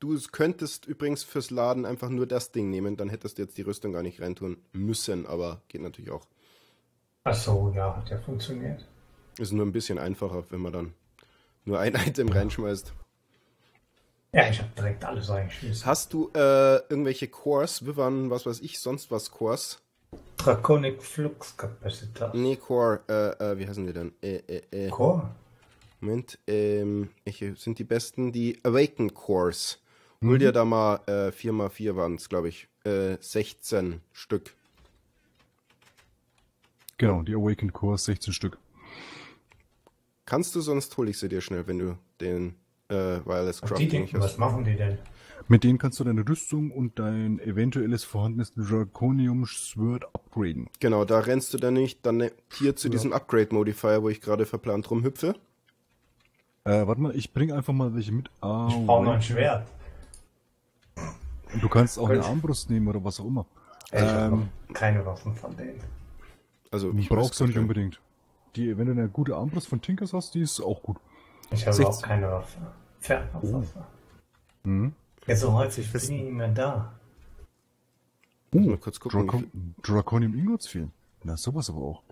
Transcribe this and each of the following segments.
du könntest übrigens fürs Laden einfach nur das Ding nehmen, dann hättest du jetzt die Rüstung gar nicht reintun müssen, aber geht natürlich auch. Ach so, ja, hat ja funktioniert. Ist nur ein bisschen einfacher, wenn man dann nur ein Item reinschmeißt. Ja, ich habe direkt alles reingeschmissen. Hast du äh, irgendwelche Cores, Wivern, was weiß ich, sonst was Cores? Draconic Flux Capacitor. Nee, Core, äh, äh, wie heißen die denn? Äh, äh, äh. Core? Moment, ähm, welche sind die besten? Die Awaken Cores. Hol dir da mal äh, 4x4 waren es, glaube ich. Äh, 16 Stück. Genau, die Awakened Cores, 16 Stück. Kannst du, sonst hole ich sie dir schnell, wenn du den äh, Wireless die Crafting nicht hast. was machen die denn? Mit denen kannst du deine Rüstung und dein eventuelles vorhandenes Draconium Sword upgraden. Genau, da rennst du dann nicht dann hier zu diesem Upgrade Modifier, wo ich gerade verplant rumhüpfe. Äh, warte mal, ich bring einfach mal welche mit. Ah, Ich brauche noch ein Schwert. Und du kannst auch eine. Armbrust nehmen oder was auch immer. Ich hab Ähm, keine Waffen von denen. Also, Die ich brauchst du nicht unbedingt. Die, wenn du eine gute Armbrust von Tinkers hast, die ist auch gut. Ich habe 16. auch keine Waffe. Fernwaffe. Mhm. Ja, so häufig ich nicht mehr da. Muss mal kurz gucken. Dracon Draconium Ingots fehlen. Na, sowas aber auch.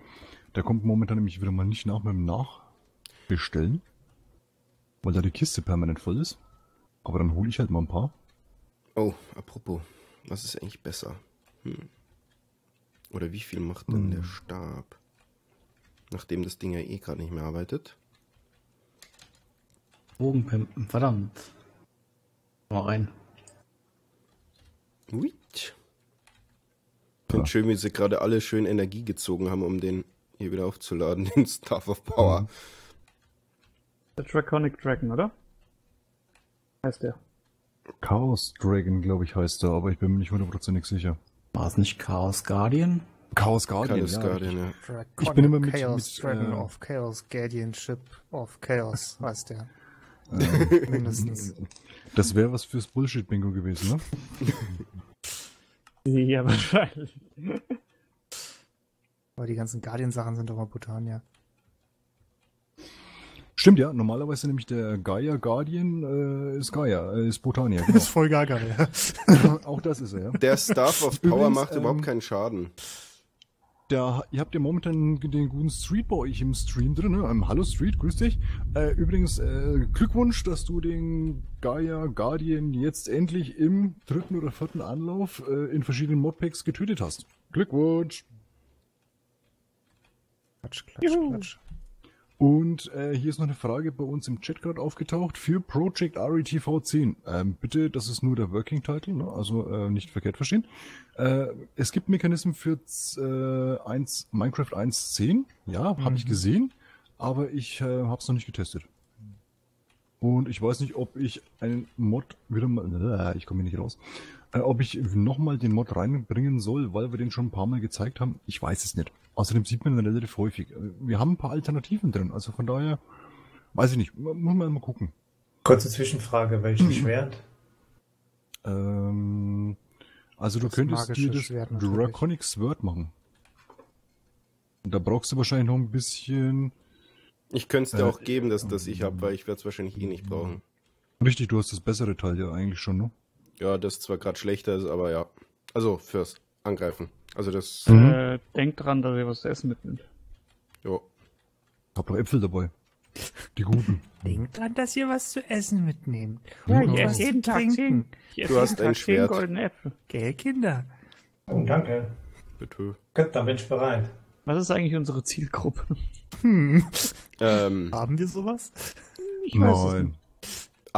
Der kommt momentan nämlich wieder mal nicht nach mit dem Nachbestellen. Weil da die Kiste permanent voll ist. Aber dann hole ich halt mal ein paar. Oh, apropos, was ist eigentlich besser? Hm. Oder wie viel macht denn der Stab? Nachdem das Ding ja eh gerade nicht mehr arbeitet. Bogenpimpen, verdammt. Mal rein. Ui. Finde schön, wie sie gerade alle schön Energie gezogen haben, um den hier wieder aufzuladen, den Staff of Power. Der Draconic Dragon, oder? Heißt der. Chaos Dragon, glaube ich, heißt er, aber ich bin mir nicht hundertprozentig sicher. War es nicht Chaos Guardian? Chaos Guardian, Chaos ja. Guardian, ja. Draconic Ich bin immer mit- Chaos mit, Dragon äh, of Chaos, Guardianship of Chaos heißt der. Mindestens. Das wäre was fürs Bullshit-Bingo gewesen, ne? Ja, wahrscheinlich. Aber die ganzen Guardian-Sachen sind doch mal Botania. Stimmt, ja. Normalerweise nämlich der Gaia Guardian äh, ist Gaia, äh, ist Botania. Das ist voll gaga, ja. Genau. Auch das ist er, ja. Der Staff of Power Übrigens, macht überhaupt ähm, keinen Schaden. Da, ihr habt ja momentan den guten Street bei euch im Stream drin, ne? Ähm, Hallo Street, grüß dich. Äh, übrigens, äh, Glückwunsch, dass du den Gaia Guardian jetzt endlich im dritten oder vierten Anlauf äh, in verschiedenen Modpacks getötet hast. Glückwunsch! Klatsch, klatsch, klatsch. Und äh, hier ist noch eine Frage bei uns im Chat gerade aufgetaucht für Project RETV 10. Ähm, bitte, das ist nur der Working Title, ne? also äh, nicht verkehrt verstehen. Äh, es gibt Mechanismen für äh, 1, Minecraft 1.10, ja, habe ich gesehen, aber ich äh, habe es noch nicht getestet. Und ich weiß nicht, ob ich einen Mod wieder mal, äh, ich komme hier nicht raus, äh, ob ich nochmal den Mod reinbringen soll, weil wir den schon ein paar Mal gezeigt haben. Ich weiß es nicht. Außerdem sieht man ihn relativ häufig. Äh, Wir haben ein paar Alternativen drin, also von daher, weiß ich nicht, muss man mal gucken. Kurze Zwischenfrage, welches Schwert? Ähm, also du Das könntest dir das Schwert. Draconic Sword machen. Und da brauchst du wahrscheinlich noch ein bisschen... Ich könnte es dir äh, auch geben, dass das ich habe, weil ich werde es wahrscheinlich eh nicht brauchen. Richtig, du hast das bessere Teil ja eigentlich schon, ne? Ja, das zwar gerade schlechter ist, aber ja. Also fürs Angreifen. Also das. Mhm. Äh, denkt dran, dass ihr was zu essen mitnimmt. Jo. Hab doch Äpfel dabei. Die guten. Denkt dran, dass ihr was zu essen mitnehmt. Ja, Und ich was esse jeden Tag trinken. Ich Du hast ein Schwert. goldene Äpfel. Gell, Kinder? Oh, danke. Bitte. Gut, dann bin ich bereit. Was ist eigentlich unsere Zielgruppe? Hm. Ähm, Haben wir sowas? Ich weiß es Nein.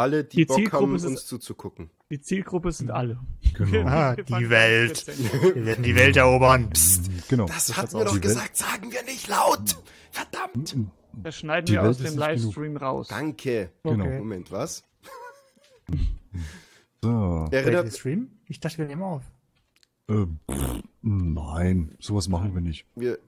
Alle, die, Die Bock Zielgruppe haben, ist uns zuzugucken. Die Zielgruppe sind alle. Genau. Ah, die Welt. Wir werden die Welt erobern. Psst. Genau. Das hatten hatten wir doch Die Welt- gesagt, sagen wir nicht laut. Verdammt. Das schneiden Die wir Welt aus dem Livestream raus. Danke. Genau. Okay. Moment, was? So. Erinnert, Stream? Ich dachte, wir nehmen auf. Äh, pff, nein, sowas machen wir nicht. wir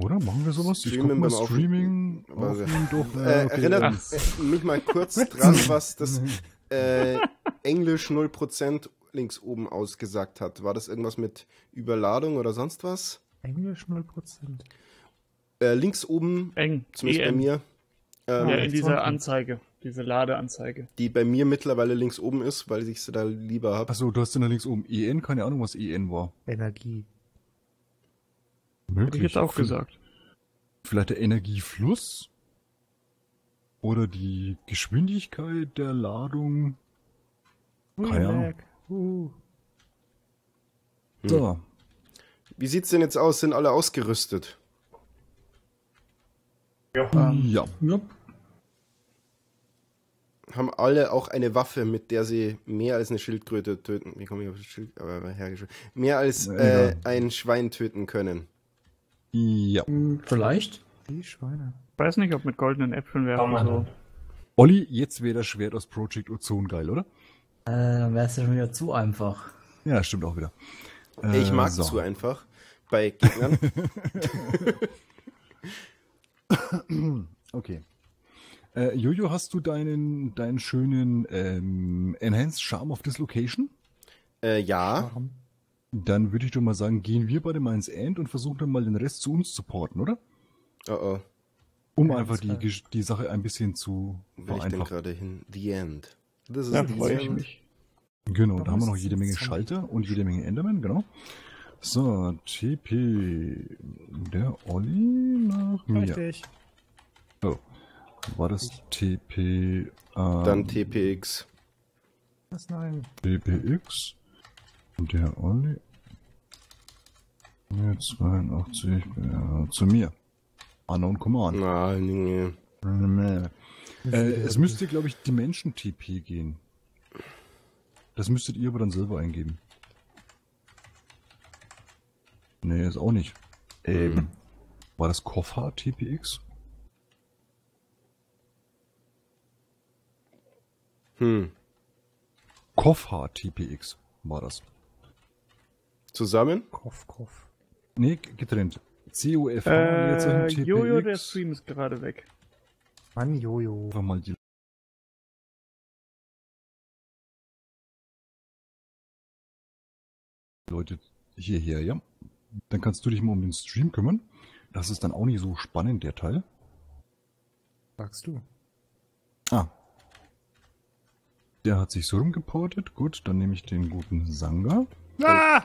Oder? Machen wir sowas? Ich Streamen guck mal beim Aufnehmen. Streaming. Warte. Aufnehmen doch. äh, okay, erinnert äh, mich mal kurz dran, was das äh, Englisch 0% links oben ausgesagt hat. War das irgendwas mit Überladung oder sonst was? Englisch 0%. Äh, links oben, Eng. zumindest bei EN. mir. Ähm, Ja, in dieser. Anzeige. diese Ladeanzeige. Die bei mir mittlerweile links oben ist, weil ich sie da lieber habe. Achso, du hast dann da links oben EN, keine Ahnung, was EN war. Energie. Möglich. Hätte ich jetzt auch gesagt. Vielleicht der Energiefluss? Oder die Geschwindigkeit der Ladung? Keine Ahnung. Uh. So, Wie sieht's denn jetzt aus? Sind alle ausgerüstet? Ja. ja. Jupp. Haben alle auch eine Waffe, mit der sie mehr als eine Schildkröte töten? Wie komme ich auf das Schild? Aber hergestellt. Mehr als Ja, äh, ein Schwein töten können. Ja. Vielleicht. die Schweine. Weiß nicht, ob mit goldenen Äpfeln wäre oder man so. Olli, jetzt wäre das Schwert aus Project Ozone geil, oder? Äh, dann wäre es ja schon wieder zu einfach. Ja, stimmt auch wieder. ich Äh, mag so. zu einfach bei Gegnern. Okay. Äh, Jojo, hast du deinen, deinen schönen ähm, Enhanced Charm of Dislocation? äh, ja, Warum? Dann würde ich doch mal sagen, gehen wir beide mal ins End und versuchen dann mal den Rest zu uns zu porten, oder? oh oh, Um Ja, einfach die, die Sache ein bisschen zu will ich denn vereinfachen. gerade hin? The End. Das ist the freue ich mich. Genau, da haben wir noch jede Menge? Schalter und jede Menge Enderman, genau. So, TP. Der Olli nach mir. Richtig. Oh. War das TP? Ähm, Dann TPX. Was nein? TPX. Und der Olli. Ja, 82 ja, zu mir. Unknown Command. Na, nee. Äh, es müsste, glaube ich, Dimension-TP gehen. Das müsstet ihr aber dann selber eingeben. Nee, ist auch nicht. Ähm, war das Koffer TPX? Hm. Koffer TPX war das. Zusammen? Koff, Koff. Nee, getrennt. COF Äh, Jojo, der Stream ist gerade weg. Mann, Jojo. Einfach mal die Leute hierher, ja. Dann kannst du dich mal um den Stream kümmern. Das ist dann auch nicht so spannend, der Teil. Sagst du. Ah. Der hat sich so rumgeportet. Gut, dann nehme ich den guten Sanga. Ah!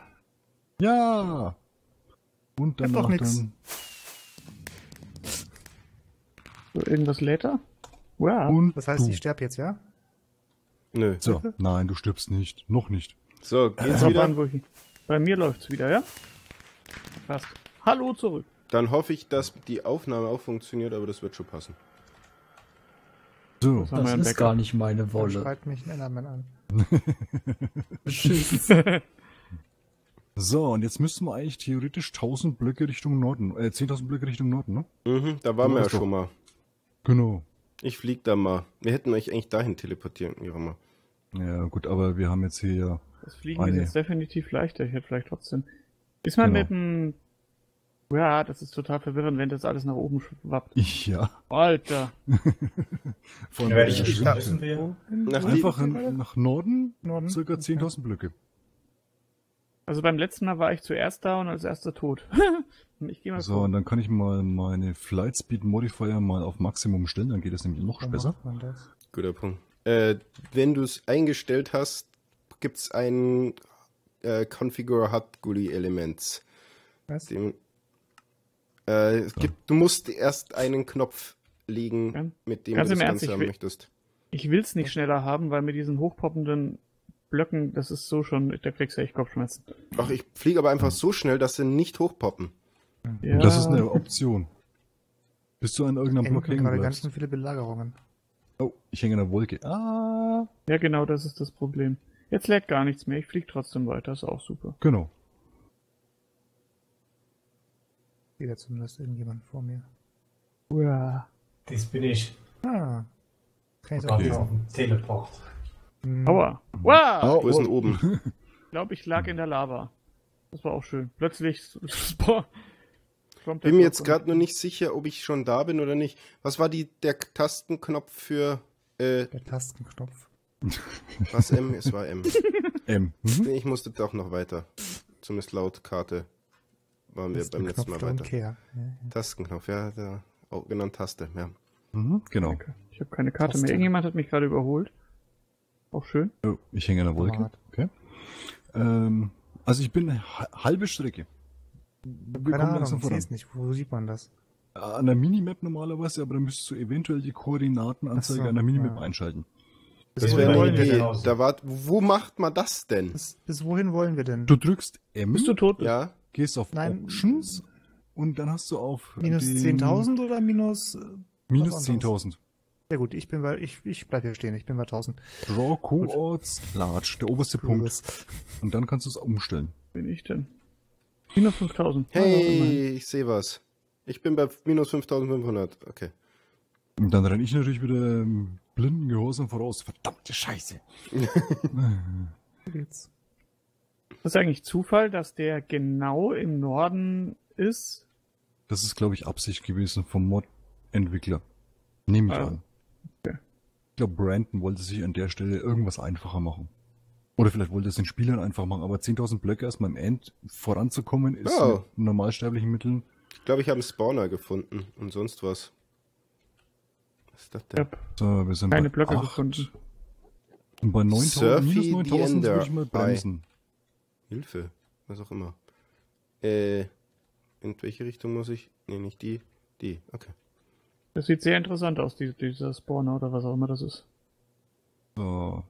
Ja! Und dann noch nix. dann. So, irgendwas lädt er? Wow. Und Das heißt, du. ich sterbe jetzt, ja? Nö. So, nein, du stirbst nicht. Noch nicht. So, geht's Drauf wieder? an, wo ich- Bei mir läuft's wieder, ja? Passt. Hallo zurück. Dann hoffe ich, dass die Aufnahme auch funktioniert, aber das wird schon passen. So, Das einen ist Backup. gar nicht meine Dann Wolle. schreit mich ein Enderman an. Beschiss. so, und jetzt müssten wir eigentlich theoretisch 1000 Blöcke Richtung Norden, äh, 10.000 Blöcke Richtung Norden, ne? Mhm, da waren wir ja schon mal. Genau. Ich flieg da mal. Wir hätten euch eigentlich dahin teleportieren, ihre mal. Ja, gut, aber wir haben jetzt hier ja. Das Fliegen Eine. ist jetzt definitiv leichter. Ich hätte vielleicht trotzdem. Ist man Genau. mit dem. Ja, das ist total verwirrend, wenn das alles nach oben schwappt. Ich, ja. Alter. Von Ja, ich, Schritte. wissen wir. Nach Einfach in, nach Norden, Norden? circa Okay. 10.000 Blöcke. Also beim letzten Mal war ich zuerst da und als erster tot. ich gehe mal So, gucken. und dann kann ich mal meine Flight Speed Modifier mal auf Maximum stellen, dann geht es nämlich noch besser. das? Guter Punkt. Äh, wenn du es eingestellt hast, gibt's ein äh, Configure HUD GUI Elements. Was? Dem, äh, es gibt, du musst erst einen Knopf legen, Ganz- mit dem ganz du das Ernst, Ganze ich haben will- möchtest. Ich will's nicht schneller haben, weil mit diesen hochpoppenden Blöcken, das ist so schon, da kriegst du echt Kopfschmerzen. Ach, ich fliege aber einfach so schnell, dass sie nicht hochpoppen. Ja, Das ist eine Option. Bis du an irgendeinem Block Hängen gerade ganz schön viele Belagerungen. Oh, ich hänge in der Wolke. Ah, ja, genau, das ist das Problem. Jetzt lädt gar nichts mehr. Ich flieg trotzdem weiter, ist auch super. genau. Wieder zumindest irgendjemand vor mir. Ja. Das bin ich. Ah. Kann ich Okay. auf dem Teleport. Hm, Aua. Wow! Wo ist denn oben? Ich glaube, ich lag in der Lava. Das war auch schön. Plötzlich boah, der Bin mir jetzt gerade nur nicht sicher, ob ich schon da bin oder nicht. Was war die, der Tastenknopf für, äh, Der Tastenknopf. was M? Es war M. M. Mhm. Nee, Ich musste doch noch weiter. Zumindest laut Karte waren wir beim letzten Mal weiter. Ja, ja. Tastenknopf, ja, der, auch genannt Taste, ja. Mhm. Genau. Ich Ich habe keine Karte Taste. mehr. Irgendjemand hat mich gerade überholt. Auch schön. Oh, ich hänge an der Wolke. Okay. Ähm, also ich bin ha- halbe Strecke. Wir Keine Ahnung, ich sehe es nicht. Wo sieht man das? An der Minimap normalerweise, aber dann müsstest du eventuell die Koordinatenanzeige so, an der Minimap ja. einschalten. Das Bis wäre wohin eine wollen wir Idee. Da wart, wo macht man das denn? Bis, bis wohin wollen wir denn? Du drückst M, Bist du tot? Ja, gehst auf Nein. Options und dann hast du auf minus den 10.000 oder minus... äh, Minus was anderes? 10.000. Sehr gut, ich bin bei, ich, ich bleib hier stehen, ich bin bei 1000. Draw Coords Large, der oberste Punkt. Und dann kannst du es umstellen. Bin ich denn? Minus 5000. Ja, immerhin. hey, ich sehe was. Ich bin bei minus 5500. Okay. Und dann renne ich natürlich wieder im blinden Gehorsam voraus. Verdammte Scheiße. Ist das eigentlich Zufall, dass der genau im Norden ist? Das ist, glaube ich, Absicht gewesen vom Mod-Entwickler. Nehme ich Ah, an. Okay. Ich glaube, Brandon wollte sich an der Stelle irgendwas einfacher machen. Oder vielleicht wollte es den Spielern einfach machen, aber 10.000 Blöcke erstmal im End voranzukommen, ist Ja. mit normalsterblichen Mitteln. Ich glaube, ich habe einen Spawner gefunden und sonst was. Was ist das denn? habe So, wir sind keine bei Blöcke acht. gefunden. Und bei 9.000, Surfy minus the 9.000 würde ich mal bei- bremsen. Hilfe. Was auch immer. Äh, in welche Richtung muss ich? Nee, nicht die. Die, okay. Das sieht sehr interessant aus, die, dieser Spawner oder was auch immer das ist. So.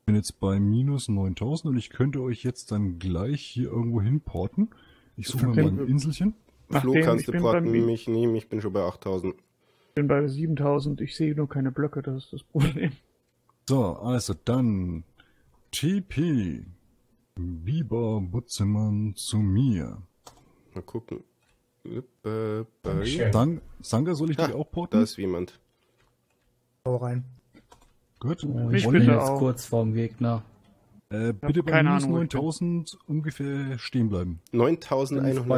Ich bin jetzt bei minus 9000 und ich könnte euch jetzt dann gleich hier irgendwo hinporten. Ich suche mir mal ein Inselchen. Flo Nachdem kannst ich du porten, mi- mich nie, ich bin schon bei 8000. bin bei 7000. Ich sehe nur keine Blöcke, das ist das Problem. So, also dann TP. Biber Butzemann zu mir. Mal gucken. Dann, Sanga, soll ich Ha, dich auch Da porten? ist jemand. Hau rein. Gut. Oh, Ich bin jetzt auch. kurz vorm Gegner. äh, bitte bei minus Ahnung, wo ich bin. 9000 ungefähr stehen bleiben. Ich bin jetzt bei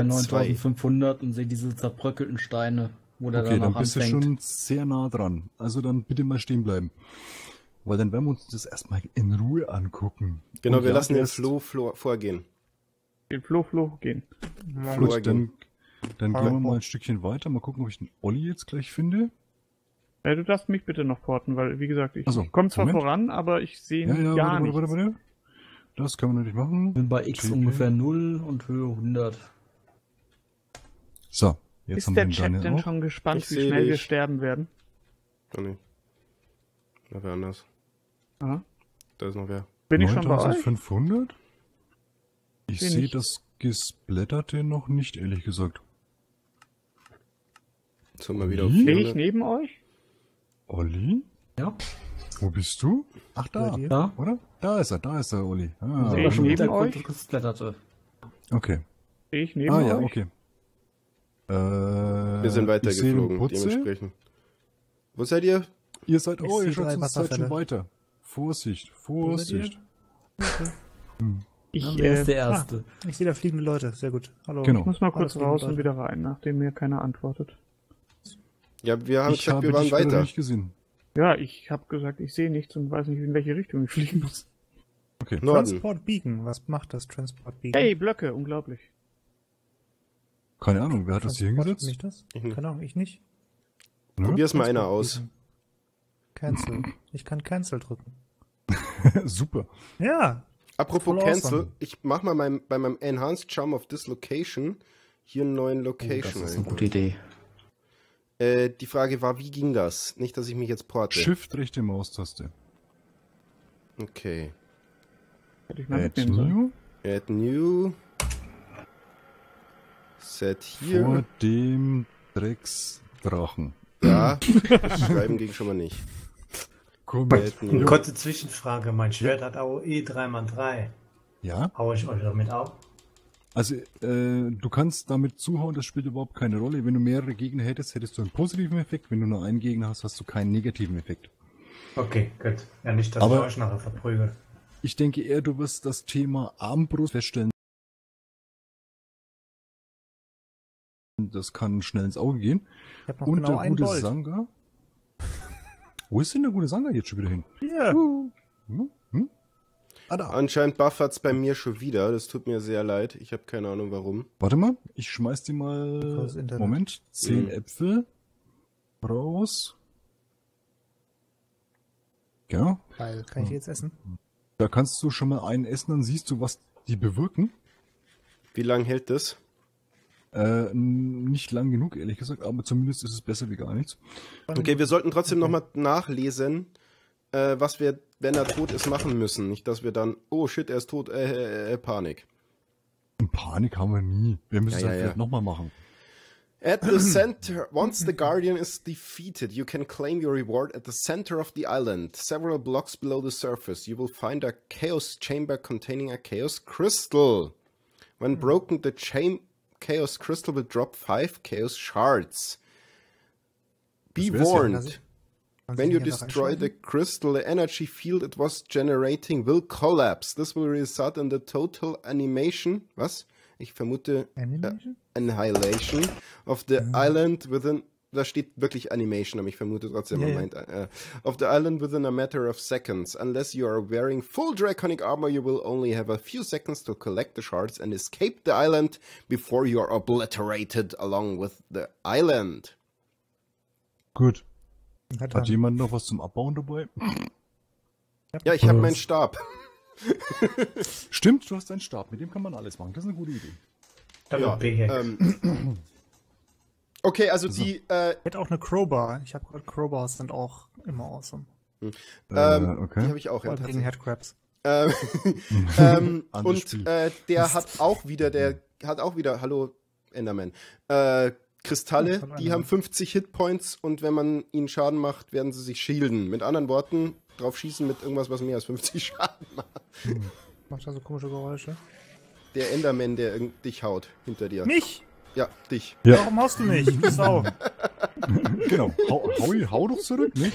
9102. 9500 und sehe diese zerbröckelten Steine, wo der Okay, dann bist du schon sehr nah dran. Also dann bitte mal stehen bleiben. Weil dann werden wir uns das erstmal in Ruhe angucken. Genau, Und wir lassen den Flo, Flo vorgehen. Den Flo, Flo, gehen. Flo Gut, dann, dann gehen wir mal. ein Stückchen weiter. Mal gucken, ob ich den Olli jetzt gleich finde. Ja, du darfst mich bitte noch porten, weil, wie gesagt, ich so, komme zwar Moment. voran, aber ich sehe Ja, ja, gar warte, nichts. warte, warte, warte. Das können wir natürlich machen. Ich bin bei X TP. ungefähr 0 und Höhe 100. So, jetzt Ist haben wir der den Chat Daniel denn auch. schon gespannt, Ich wie schnell wir dich. sterben werden? Oh nee. Na, wer anders. Aha. Da ist noch wer. Bin ich schon bei euch? 9500? Ich sehe das Gesplatterte noch nicht, ehrlich gesagt. So, mal wieder auf Wie? Stehe ich 400. neben euch? Olli? Ja, Wo bist du? Ach, da, da. oder? Da ist er, da ist er, Olli. Ah, Sehe ich neben euch? okay. Stehe ich neben Ah, euch? ja, okay. Äh, Wir sind ich sehe weitergeflogen, dementsprechend. Wo seid ihr? Ihr seid, Ich oh, sehe ihr seid, drei schon- seid schon Wasserfälle. weiter. Vorsicht? Vorsicht. Ich, Ja, wer äh, ist der Erste? Ich sehe da fliegende Leute. Sehr gut. Hallo. Genau. muss mal kurz raus und wieder rein, nachdem mir keiner antwortet. Ja, wir haben Ich gesagt, habe wir waren weiter. nicht gesehen. Ja, ich habe gesagt, ich sehe nichts und weiß nicht, in welche Richtung ich fliegen muss. Okay. Norden. Transport Beacon. Was macht das Transport Beacon? Hey, Blöcke, unglaublich. Keine Ahnung, wer hat das hier hingesetzt? Nicht das? Ich nicht. Keine Ahnung, ich nicht. Nö? Probier's mal einer aus. Cancel. Ich kann Cancel drücken. Super. Ja. Apropos Voll Cancel, awesome. ich mach mal mein, bei meinem Enhanced Charm of this Location hier einen neuen Location. Das ist eine ein. gute Idee. Äh, die Frage war, wie ging das? Nicht, dass ich mich jetzt porte. Shift rechte Maustaste. Okay. Hätte ich mal Add new. Add new. Set hier. Vor dem Drecksdrachen. Ja. Schreiben ging schon mal nicht. New. Kurze Zwischenfrage, mein Schwert hat AOE 3x3. Ja, Hau ich euch damit auf? Also äh, du kannst damit zuhauen, das spielt überhaupt keine Rolle. Wenn du mehrere Gegner hättest, hättest du einen positiven Effekt. Wenn du nur einen Gegner hast, hast du keinen negativen Effekt. Okay, gut. Ja, nicht, dass Aber- ich euch nachher verprügel. Ich denke eher, du wirst das Thema Armbrust feststellen. Das kann schnell ins Auge gehen. Und genau der gute Bolt. Sanga. Wo ist denn der gute Sanga jetzt schon wieder hin? Hier. Hm? Hm? Ah, da. Anscheinend buffert's bei mir schon wieder. Das tut mir sehr leid. Ich habe keine Ahnung warum. Warte mal, ich schmeiß dir mal. Moment, 10 Mhm. Äpfel raus. Ja, Weil, kann ich die jetzt essen? da kannst du schon mal einen essen, dann siehst du, was die bewirken. Wie lange hält das? Äh, nicht lang genug, ehrlich gesagt, aber zumindest ist es besser wie gar nichts. Okay, wir sollten trotzdem nochmal nachlesen, äh, was wir, wenn er tot ist, machen müssen. Nicht, dass wir dann, oh shit, er ist tot, äh, äh, äh Panik. Und Panik haben wir nie. Wir müssen Ja, es ja, halt ja. vielleicht nochmal machen. At the center, once the Guardian is defeated, you can claim your reward at the center of the island. Several blocks below the surface, you will find a Chaos Chamber containing a Chaos Crystal. When broken, the cham Chaos Crystal will drop five Chaos Shards. Be warned. When you destroy the reinschneiden? crystal, the energy field it was generating will collapse. This will result in the total animation. Was? Ich vermute Animation? Annihilation of the island within. Da steht wirklich Animation, aber ich vermute trotzdem, Ja, man meint, äh, of the island within a matter of seconds. Unless you are wearing full draconic armor, you will only have a few seconds to collect the shards and escape the island before you are obliterated along with the island. Gut. Hat Hat jemand noch was zum Abbauen dabei? Ja, ich habe meinen Stab. Stimmt, du hast einen Stab, mit dem kann man alles machen. Das ist eine gute Idee. Da Ja, ähm, okay, also die, äh, Ich hätte auch eine Crowbar. Ich habe gehört, Crowbars sind auch immer awesome. ähm, Äh, die okay. habe ich auch. Vor allem gegen. Headcrabs. Ähm, ähm, und äh, der hat auch wieder, der hat auch wieder, hallo Enderman, äh, Kristalle, die haben 50 Hitpoints und wenn man ihnen Schaden macht, werden sie sich shielden. Mit anderen Worten, drauf schießen mit irgendwas, was mehr als 50 Schaden macht. Macht da so komische Geräusche. Der Enderman, der dich haut hinter dir. Mich? Ja, dich. Ja. Warum haust du mich? Sau. Genau. Hau, hau, hau doch zurück, ne?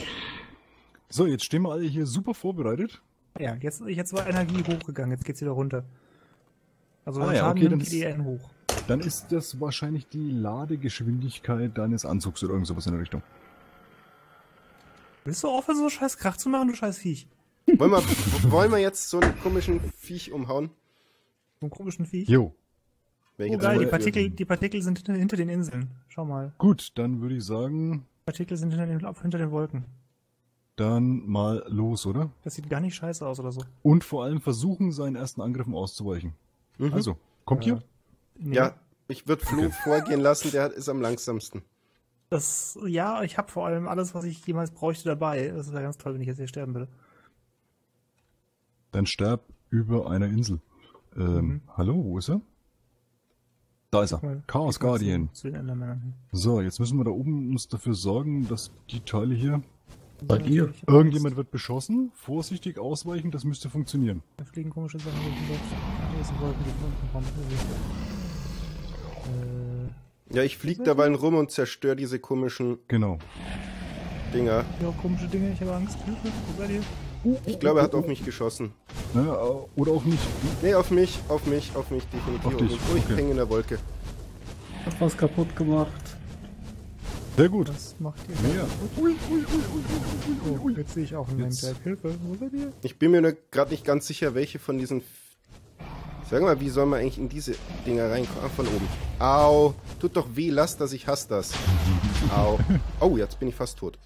So, jetzt stehen wir alle hier super vorbereitet. ja, jetzt, jetzt war Energie hochgegangen, jetzt geht's wieder runter. Also Ah ja, Schaden okay, nimmt die EN hoch. Dann ist das wahrscheinlich die Ladegeschwindigkeit deines Anzugs oder irgend sowas in der Richtung. Willst du aufhören, so scheiß Krach zu machen, du scheiß Viech? Wollen wir, wollen wir jetzt so einen komischen Viech umhauen? So einen komischen Viech. Jo. Welche Oh geil, die? Partikel, die Partikel sind hinter, hinter den Inseln. Schau mal. Gut, dann würde ich sagen, Partikel sind hinter den, hinter den Wolken. dann mal los, oder? Das sieht gar nicht scheiße aus oder so. Und vor allem versuchen, seinen ersten Angriffen auszuweichen. Mhm. Also, kommt hier. Nee, Ja, ich würde Flo vorgehen lassen, der ist am langsamsten. Das, ja, ich habe vor allem alles, was ich jemals bräuchte, dabei. Das wäre ganz toll, wenn ich jetzt hier sterben würde. Dann sterb über einer Insel. Ähm, Mhm. hallo, wo ist er? Da ist er. Mal- Chaos Guardian. Zu, zu den. So, jetzt müssen wir da oben uns dafür sorgen, dass die Teile hier. Bei dir. Irgendjemand wird beschossen. Vorsichtig ausweichen, das müsste funktionieren. Da fliegen komische Sachen durch sind Wolken, die von unten kommen. Äh, Ja, ich flieg derweil rum und zerstöre diese komischen Genau. Dinger. ja, komische Dinge, ich habe Angst. Hilfe, wo seid ihr? Ich glaube, er hat auf mich geschossen. Ne, oder auch nicht. Nee, auf mich, auf mich, auf mich, definitiv Auf auf, dich, mich. Oh, ich okay. hänge in der Wolke. Hat was kaputt gemacht. Sehr gut. Was macht ihr? Mehr. Oh, jetzt sehe ich auch einen Jetzt-. Hilfe, wo seid ihr? Ich bin mir nur gerade nicht ganz sicher, welche von diesen... Sag mal, wie soll man eigentlich in diese Dinger reinkommen? Ah, von oben. Au, tut doch weh, lass das, ich hasse das. Au. Oh, jetzt bin ich fast tot.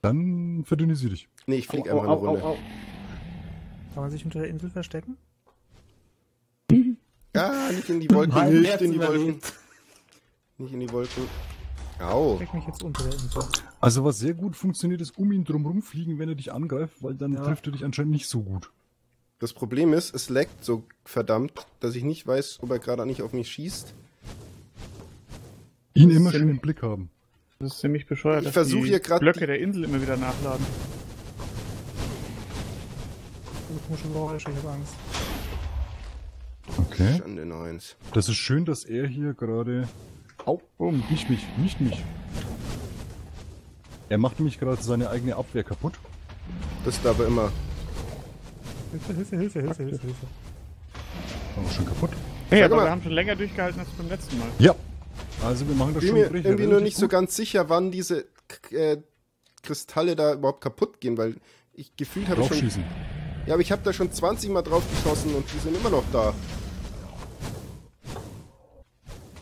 Dann verdünnisier dich. Nee, ich flieg Au, einfach eine au, au, Runde. au. Kann man sich unter der Insel verstecken? Ah, nicht in die Wolken, Mein nicht in die Wolken. Nicht in die Wolken. Au. Steck mich jetzt unter der Insel. Also was sehr gut funktioniert, ist um ihn drumherum fliegen, wenn er dich angreift, weil dann Ja. trifft er dich anscheinend nicht so gut. Das Problem ist, es leckt so verdammt, dass ich nicht weiß, ob er gerade nicht auf mich schießt. Ihn immer schön im Blick haben. Das ist ziemlich bescheuert, Ich dass versuch die hier grad Blöcke der Insel immer wieder nachladen. Komische Geräusche, ich habe Angst. Okay. Schande 9. Das ist schön, dass er hier gerade. Au, oh, nicht mich, nicht mich. Er macht nämlich gerade seine eigene Abwehr kaputt. Das ist aber immer. Hilfe, Hilfe, Hilfe, Hilfe, Hilfe, Hilfe. War schon kaputt. Hey, aber wir haben schon länger durchgehalten als beim letzten Mal. Ja. Also wir machen das Ich schon bin mir recht- irgendwie nur nicht so gut. ganz sicher, wann diese K- äh, Kristalle da überhaupt kaputt gehen, weil ich gefühlt habe schon. draufschießen. Ja, aber ich habe da schon 20 Mal drauf geschossen und die sind immer noch da.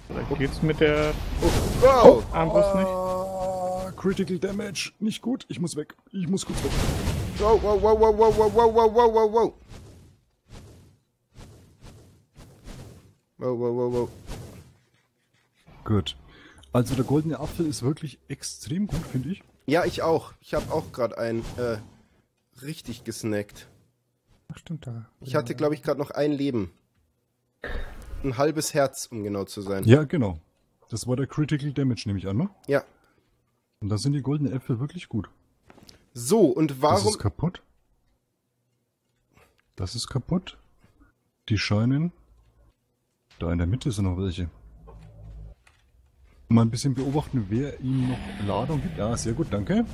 Vielleicht geht's mit der Oh, wow! Armbrust nicht. Ah, Critical Damage. Nicht gut. Ich muss weg. Ich muss kurz weg. Wow, wow, wow, wow, wow, wow, wow, wow, wow, wow, wow. Wow, wow, wow, wow. Gut. Also der goldene Apfel ist wirklich extrem gut, finde ich. Ja, ich auch. Ich habe auch gerade einen äh, richtig gesnackt. Ach, stimmt da. Ich hatte, glaube ich, gerade noch ein Leben. Ein halbes Herz, um genau zu sein. Ja, genau. Das war der Critical Damage, nehme ich an, ne? Ja. Und da sind die goldenen Äpfel wirklich gut. So, und Das warum... ist kaputt. Das ist kaputt. Die scheinen. Da in der Mitte sind noch welche. Mal ein bisschen beobachten, wer ihm noch Ladung gibt. Ja, sehr gut, danke.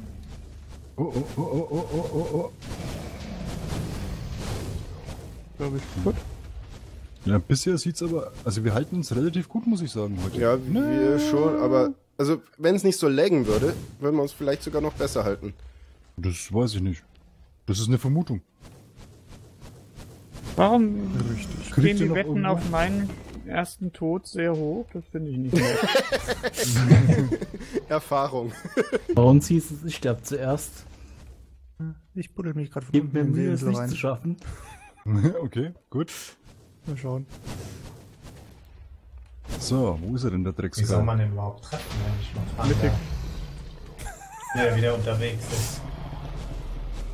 Oh, oh, oh, oh, oh, oh, oh, oh. Glaube ich. Gut. Ja, bisher sieht's aber, also wir halten uns relativ gut, muss ich sagen, heute. Ja, wir schon, aber... Also, wenn es nicht so laggen würde, würden wir uns vielleicht sogar noch besser halten. Das weiß ich nicht. Das ist eine Vermutung. Warum Richtig. stehen die Wetten auf meinen ersten Tod sehr hoch? Das finde ich nicht. Erfahrung. Bei uns hieß es, ich sterbe zuerst. Ich buddel mich gerade von Gib mir Mühe, es nicht rein. zu schaffen. okay, gut. Mal schauen. So, wo ist er denn, der Wie soll Dreckskerl? man den überhaupt treffen, wenn ich mal fragen darf? Ja, wieder unterwegs ist.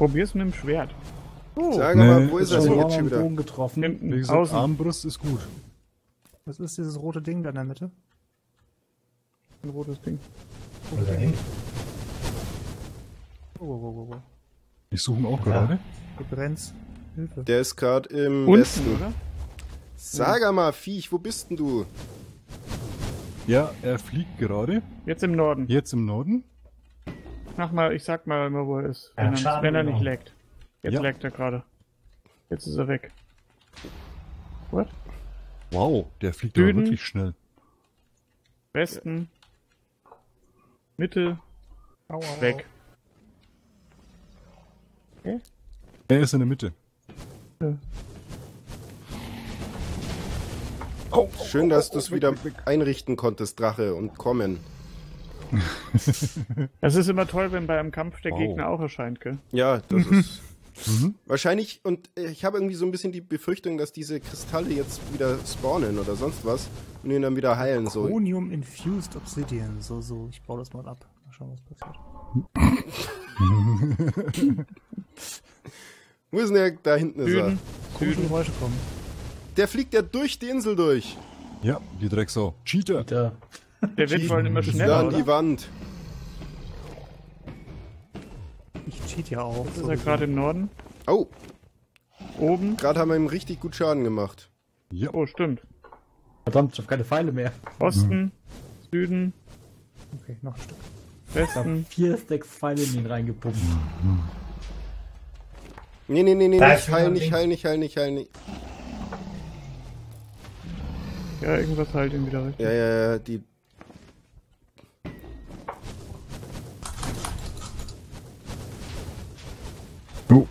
Probier's mit dem Schwert. Sag Nee, mal, wo ist das er denn jetzt schon wieder? Bogen getroffen. Hinten, Wie gesagt, außen. Armbrust ist gut. Was ist dieses rote Ding da in der Mitte? Ein rotes Ding. Oder hin. Oh, oh, oh, oh, oh. Ich suche ihn auch Ja. gerade. Brennst. Hilfe. Der ist gerade im Unten, Westen. oder? Sag mal, Viech, wo bist denn du? Ja, er fliegt gerade. Jetzt im Norden. Jetzt im Norden. Mach mal, ich sag mal immer, wo er ist. Ja, Wenn, er, Schaden wenn er nicht laggt. Jetzt Ja. laggt er gerade. Jetzt ist er weg. What? Wow, der fliegt aber Süden. wirklich schnell. Westen. Mitte. Au, au. Weg. Er ist in der Mitte. Schön, dass du es wieder einrichten konntest, Drache, und kommen. Es ist immer toll, wenn bei einem Kampf der Wow. Gegner auch erscheint, gell? Ja, das ist Mhm. wahrscheinlich, und äh, ich habe irgendwie so ein bisschen die Befürchtung, dass diese Kristalle jetzt wieder spawnen oder sonst was und ihn dann wieder heilen. So. Chromium Infused Obsidian. So, so. Ich baue das mal ab. Mal schauen, was passiert. Wo ist denn der? Da hinten ist er. Komische. Geräusche kommen. Der fliegt ja durch die Insel durch. Ja, die Drecksau. Cheater. Der, Der wird wohl immer Da schneller, an die Wand. Ich cheat ja auch. Jetzt ist er gerade im Norden. Oh, Oben. gerade haben wir ihm richtig gut Schaden gemacht. Ja, Oh, stimmt. verdammt, ich habe keine Pfeile mehr. Osten. Süden. Okay, noch ein Stück. Ich habe Westen. vier Stacks Pfeile in ihn reingepumpt. Nee, nee, nee, nee, Da nicht heil, nicht heil, nicht heil, nicht heil, nicht. Ja, irgendwas halt ihn wieder richtig. Ja, ja, ja, die. Oh,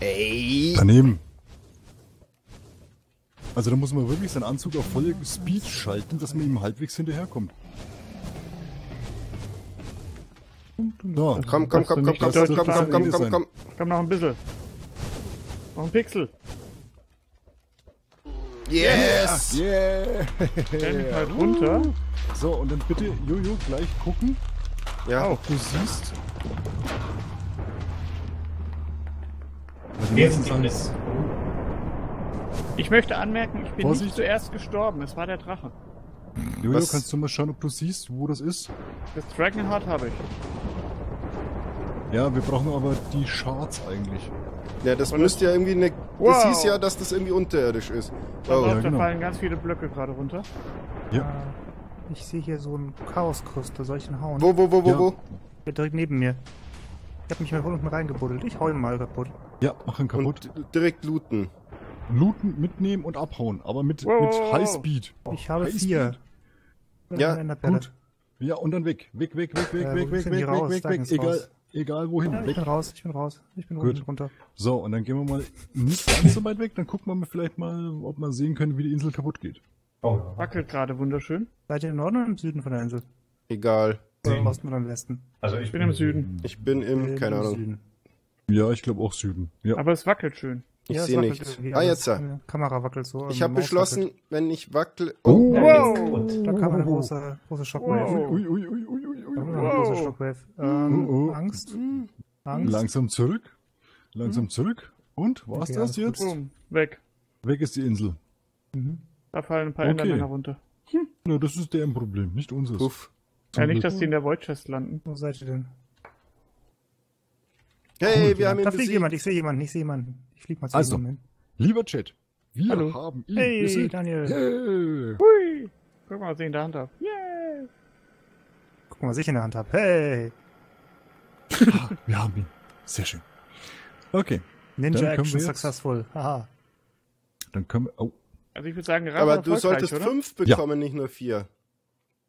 Ey! daneben. Also da muss man wirklich seinen Anzug auf volle Speed schalten, dass man ihm halbwegs hinterherkommt. So, Komm, komm, komm, komm, komm, komm, komm, komm, komm, sehen. komm, komm. Komm noch ein bisschen. Noch ein Pixel. Yes! yeah. Rennt halt runter. So, und dann bitte, Jojo, gleich gucken, Ja, ob du siehst. Wesentlich mindestens ist. Ich möchte anmerken, ich bin Vorsicht. nicht zuerst gestorben. Es war der Drache. Jojo, Was? kannst du mal schauen, ob du siehst, wo das ist? Das Dragonheart habe ich. Ja, wir brauchen aber die Shards eigentlich. ja, das Und müsste ja irgendwie eine. Wow. Das hieß ja, dass das irgendwie unterirdisch ist. Da, Oh, ja, da genau. fallen ganz viele Blöcke gerade runter. Ja. Äh, Ich sehe hier so einen Chaoskruste. Soll ich ihn hauen? wo, wo, wo, wo, Ja. wo? Der direkt neben mir. Ich hab mich mal unten reingebuddelt. Ich hau ihn mal kaputt. Ja, mach ihn kaputt. Und direkt looten. Looten, mitnehmen und abhauen, aber mit, Wow, mit. Highspeed. Ich habe Highspeed. vier. Ja. Gut. Ja, und dann weg. Weg, weg, weg, weg, Äh, weg, weg, weg, weg, raus? weg, weg. ist Egal, raus. egal wohin. Ja, ich weg. bin raus. Ich bin raus. Ich bin Gut. unten runter. So, und dann gehen wir mal nicht ganz so weit weg, dann gucken wir vielleicht mal, ob wir sehen können, wie die Insel kaputt geht. Oh, Wackelt gerade wunderschön. Seid ihr im Norden oder im Süden von der Insel? Egal. Oder Süden. Osten oder im Westen? Also ich bin im Süden. Ich bin im, keine Im Ahnung. Süden. Ja, ich glaube auch Süden. Ja. Aber es wackelt schön. Ich Ja, sehe nichts. irgendwie Ah, jetzt. da. Die Kamera wackelt so. Ich die habe beschlossen, wackelt. wenn ich wackel. Oh. Oh, Ja, jetzt gut. Da kam eine große, große Shockwave. Wow. Ui, ui, ui, ui, ui, Da kam eine große Shockwave. Ähm, Oh, oh. Angst? Angst? Langsam zurück. Langsam zurück. Und, war's Okay, das jetzt? Boom, weg. Weg ist die Insel. Da fallen ein paar Okay. Endermänner runter. Na, das ist deren Problem, nicht unseres. Puff. Ja, nicht, Glück. dass die in der Void Chest landen. Wo seid ihr denn? Hey, wir haben ihn Da fliegt jemand, ich sehe jemanden, ich sehe jemanden. Ich flieg mal zu Also. hin. Lieber Chat, wir Hallo. haben ihn Hey, besiegt. Daniel. Hey. Hui! Guck mal, was ich in der Hand habe. Yay! Guck mal, was ich in der Hand habe. Hey! Ah, wir haben ihn. Sehr schön. Okay, Ninja Dann Action successful. Haha. dann können wir... Oh, Also ich würde sagen, gerade Aber du solltest oder? fünf bekommen, nicht nur vier.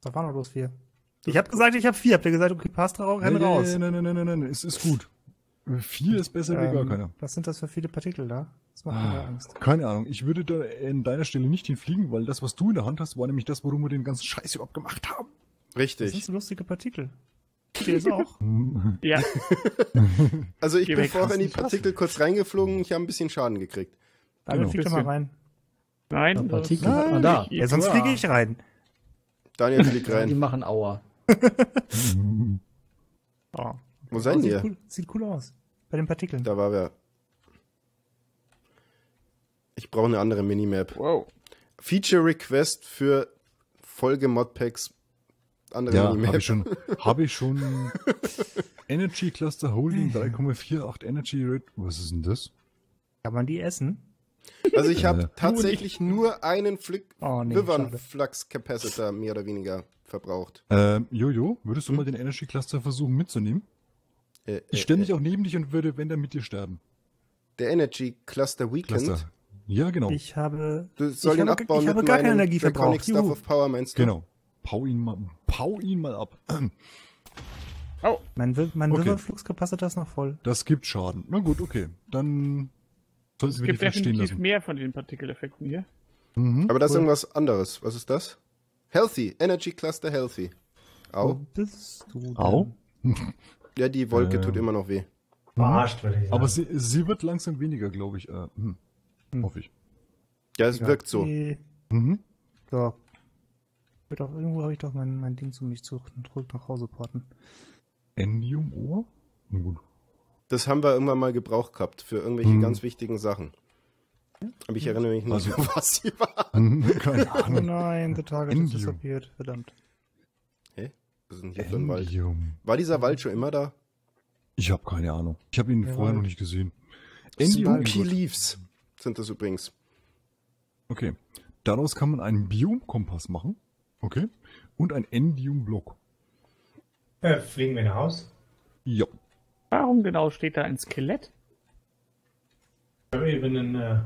Da waren noch bloß vier. Ich habe gesagt, ich habe vier. Habt ihr gesagt, okay, passt raus, renn nein, raus. nein, nein, nein, nein, nein, es ist gut. Vier ist besser wie gar Ähm, keiner. Was sind das für viele Partikel da? Das macht mir Ah, Angst. keine Ahnung, ich würde da in deiner Stelle nicht hinfliegen, weil das, was du in der Hand hast, war nämlich das, worum wir den ganzen Scheiß überhaupt gemacht haben. Das sind Richtig. so lustige Partikel. Hier ist auch. Ja, Also ich Geh bin vorher in die nicht passen. Partikel kurz reingeflogen, ich habe ein bisschen Schaden gekriegt. Daniel, Genau. flieg doch mal rein. nein. Partikel hat man da. Ja, sonst fliege ich rein. Daniel fliegt Die rein. machen Aua. Oh. Wo seid sieht, ihr? cool, sieht cool aus. Bei den Partikeln. Da war wer. Ich brauche eine andere Minimap. Wow. Feature Request für Folge Modpacks. Andere Ja, Minimap. habe ich schon. Habe ich schon. Energy Cluster Holding 3,48 Energy Red. Was ist denn das? Kann man die essen? Also ich Äh, habe tatsächlich nur einen Flick Oh, nee. Flux Capacitor mehr oder weniger verbraucht. Ähm, Jojo, würdest du mal den Energy Cluster versuchen mitzunehmen? Äh, Ich äh, stelle mich auch neben dich und würde, wenn dann mit dir sterben. Der Energy Cluster Weekend. Cluster. Ja, genau. Ich habe. Du soll ich ihn habe, abbauen ich habe mit gar keine Energie verbraucht. Stuff of Power, meinst du? Genau. Pau ihn mal, pau ihn mal ab. Oh, Mein, Wi- mein Okay. Riverflux-Kapazitor ist noch voll. Das gibt Schaden. Na gut, okay. Dann sollten es gibt definitiv lassen. mehr von den Partikeleffekten hier. Mhm. Aber das ist Cool. irgendwas anderes. Was ist das? Healthy. Energy Cluster Healthy. Au. Wo bist du? denn? Au. Ja, die Wolke Ähm. tut immer noch weh. Verarscht, würde ich sagen. Aber sie, sie wird langsam weniger, glaube ich. Äh, hm. Hoffe ich. Ja, es Ja, wirkt so. die- Mhm. So. Wird auch, irgendwo habe ich doch mein, mein Ding zu mich zurück, nach Hause porten. Endium Ohr? Na gut. Das haben wir irgendwann mal gebraucht gehabt für irgendwelche Hm. ganz wichtigen Sachen. Aber ich erinnere mich nicht, Also- was sie waren. Keine Oh Ahnung. nein, the target is Endium. disappeared. Verdammt. Hä? Was ist denn hier für ein Wald? Endium. War dieser Wald schon immer da? Ich habe keine Ahnung. Ich habe ihn Ja, vorher noch nicht gesehen. Spooky Endium. Leaves sind das übrigens. Okay. Daraus kann man einen Biomkompass machen. Okay. Und ein Endium-Block. Äh, fliegen wir nach Haus? Ja. Warum genau steht da ein Skelett? Ich habe eben einen äh,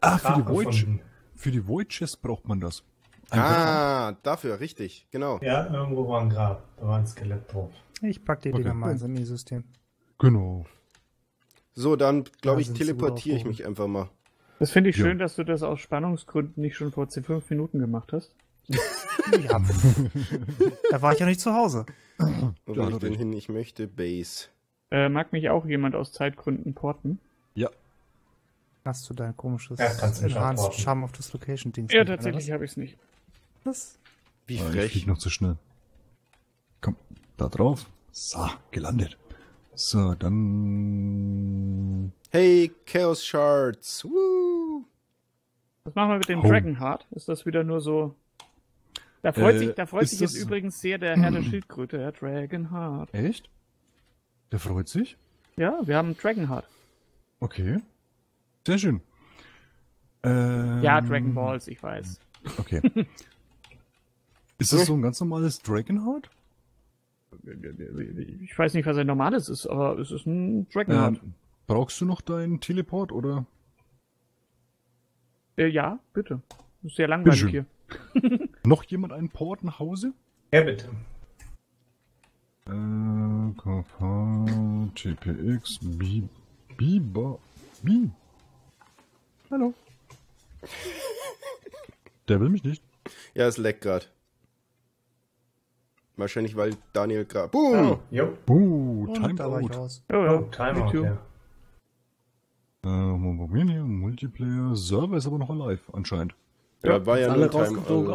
Ah, für die Grab gefunden. für die Chest braucht man das. Ah, dafür, richtig, genau. Ja, irgendwo war ein Grab. Da war ein Skelett drauf. Ich pack die Okay. Dinger mal ins Armeesystem. Genau. So, dann glaube Ja, ich, teleportiere ich mich einfach mal. Das finde ich Ja. schön, dass du das aus Spannungsgründen nicht schon vor 10, 5 Minuten gemacht hast. Ja. da war ich ja nicht zu Hause. Wo ich denn hin? Ich möchte Base. Äh, mag mich auch jemand aus Zeitgründen porten? Ja. Hast du dein komisches Ja, Enhanced. Charm of Dislocation Ding? Ja, tatsächlich habe ich es nicht. Was? Wie Ich frech. flieg noch zu schnell. Komm, da drauf. So, gelandet. So, dann. Hey, Chaos Shards. Woo! Was machen wir mit dem Oh. Dragonheart? Ist das wieder nur so... Da freut Äh, sich, da freut sich jetzt übrigens sehr der Herr der Schildkröte, Herr Dragonheart. Echt? Der freut sich? Ja, wir haben Dragonheart. Okay. Sehr schön. Ähm, Ja, Dragon Balls, ich weiß. Okay. Ist das so ein ganz normales Dragonheart? Ich weiß nicht, was ein normales ist, aber es ist ein Dragonheart. Ähm, brauchst du noch deinen Teleport oder? Äh, ja, bitte. Ist sehr langweilig hier. Noch jemand einen Port nach Hause? Ja, bitte. Äh, KV, TPX, B, Biber, B. Hallo. Der will mich nicht. Ja, es leckt grad. Wahrscheinlich, weil Daniel gerade. Boom! Oh, jo. Uh, Und da war ich Timeout. aus. Oh, ja. Oh, ja. Äh. Multiplayer. Server ist aber noch alive, anscheinend. Ja, war ja alle nur Time.